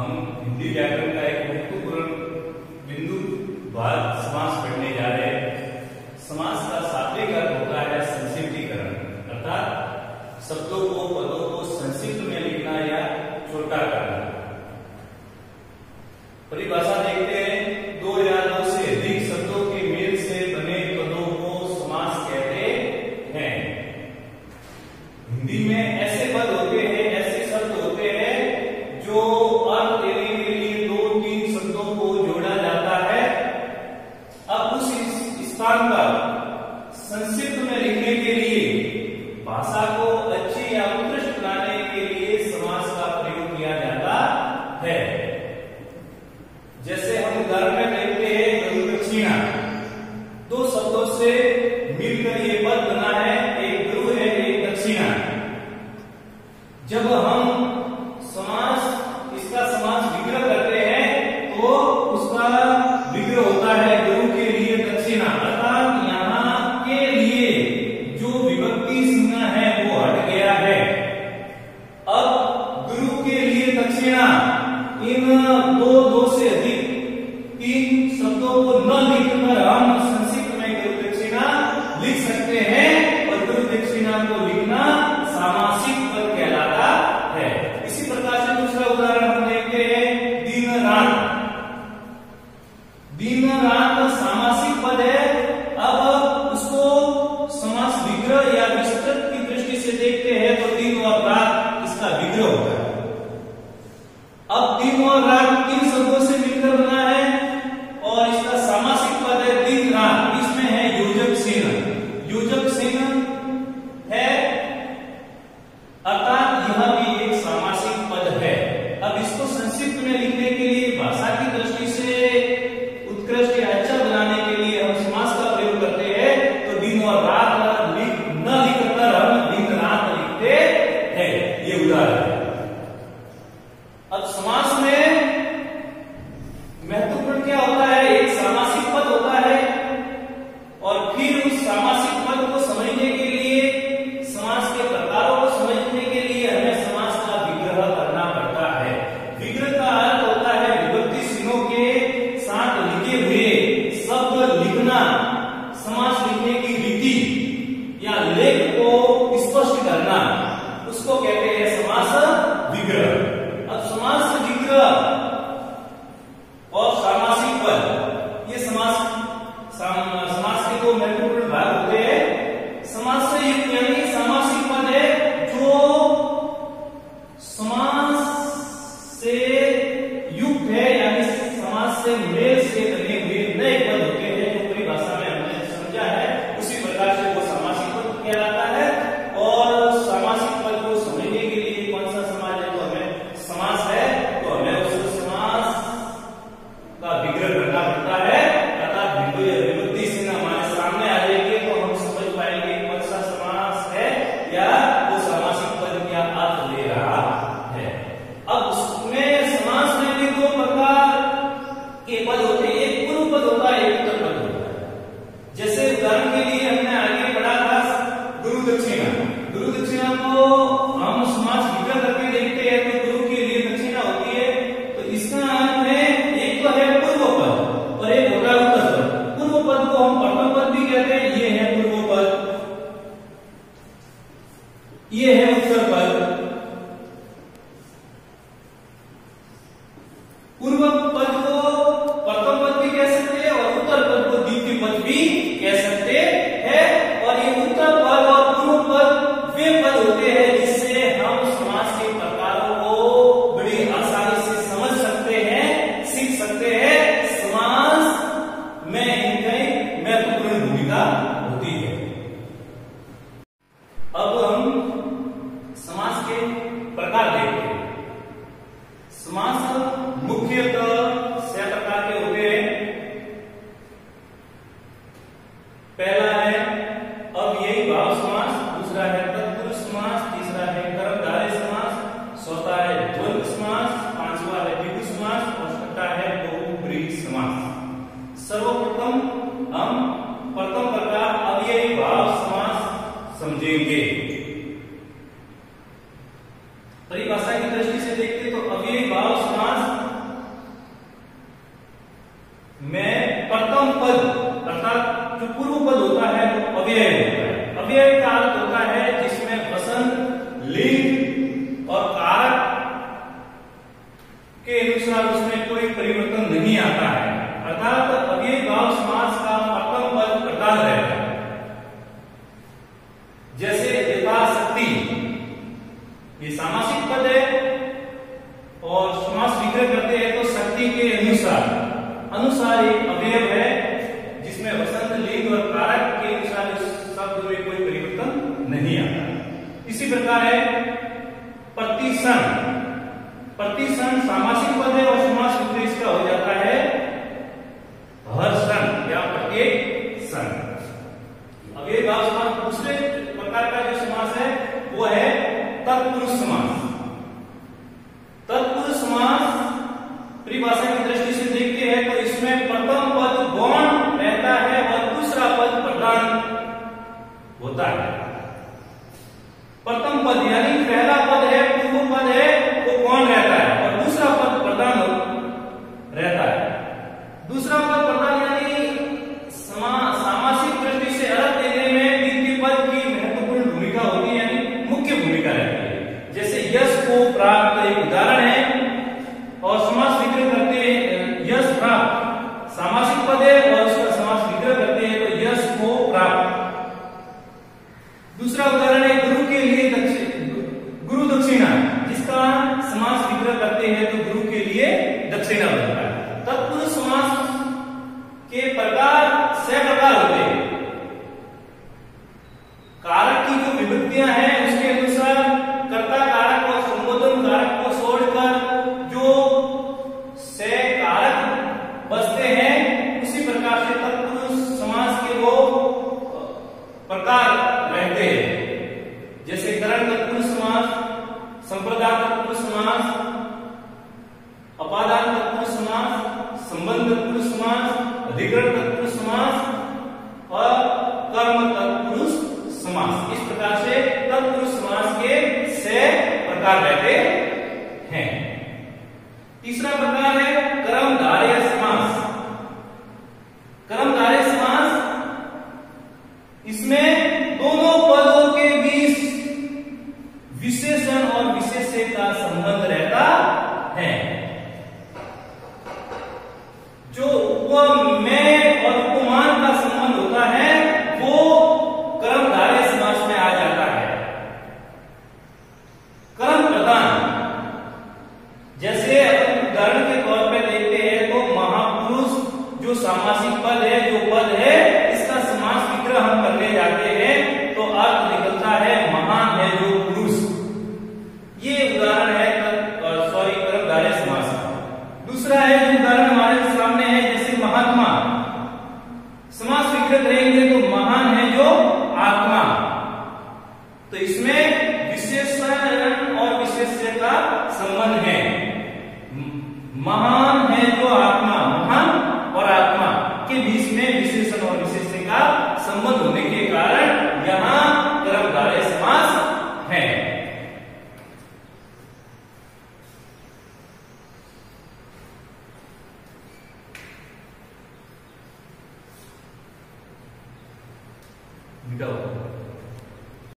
हम हिंदी व्याकरण का एक महत्वपूर्ण बिंदु बाद समास पढ़ने जा रहे हैं। समास का शाब्दिक अर्थ होता है संक्षिप्तीकरण। अर्थात शब्दों को पदों को संक्षिप्त में लिखना या छोटा करना। परिभाषा देखते 这不对 से मेल से बने हुए नए पद होते हैं तो परिभाषा में। कहते हैं ये है पूर्वोपद। ये है tarde. एक साल उसमें कोई परिवर्तन नहीं आता है। अर्थात अगले गाँव समाज का पाकम बल प्रदान रहता है। जैसे यथाशक्ति ये सामासिक पद है और समास विक्रय करते हैं तो शक्ति के अनुसार अनुसार एक अवयव है, जिसमें वसंत, लिंग और कारक के अनुसार शब्द में कोई परिवर्तन नहीं आता। इसी प्रकार है प्रतिशत प्रतिसंघ सामासिक पद है और समास सूत्र इसका हो जाता है हर संघ या प्रत्येक सन। अब ये दूसरे प्रकार का जो समास है, वो है तत्पुरुष समास। Amen. तीसरा बंदा सिंपल है, जो पद है, इसका समास विग्रह हम करने जाते हैं तो अर्थ निकलता है, महान है जो पुरुष। ये उदाहरण है सॉरी कर्मधारय समास का। दूसरा है